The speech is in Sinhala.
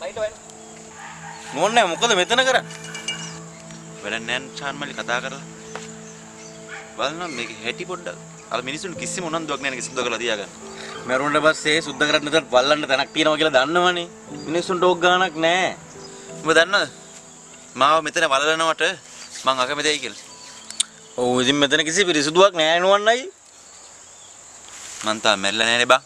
ලයිට් වෙන්න. නෝන්නේ මොකද මෙතන කරන්නේ? වැඩක් නෑ චාන් මල්ලි කතා කරලා බලන්න මේක හැටි පොඩ්ඩක් අර මිනිස්සුන් කිසිම උනන්දුවක් නෑ නේ සුද්ධ කරලා තියාගන්න මරුණට පස්සේ සුද්ධ කරන්න නැතත් බල්ලන්න තැනක් තියෙනවා කියලා දන්නවනේ. මිනිස්සුන්ට ඕක ගාණක් නැහැ. ඔබ දන්නවද මාව මෙතන වලලනවට මං අකමැතියි කියලා ඔව් ඉතින් මෙතන කිසි පිරිසුදුවක් නැහැ නෝන්නයි. මං තාම මැරිලා නෑනේ බං